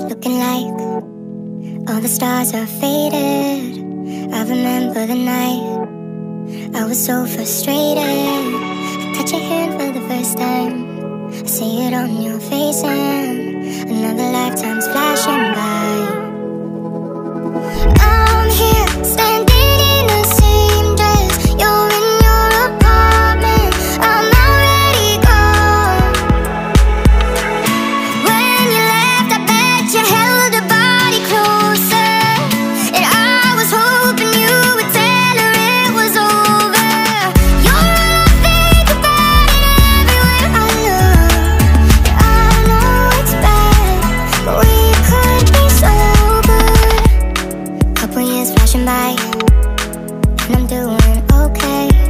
night looking like all the stars are faded. I remember the night I was so frustrated. I touch your hand for the first time. I see it on your face, and another lifetime's flashing by. flashing by, and I'm doing okay.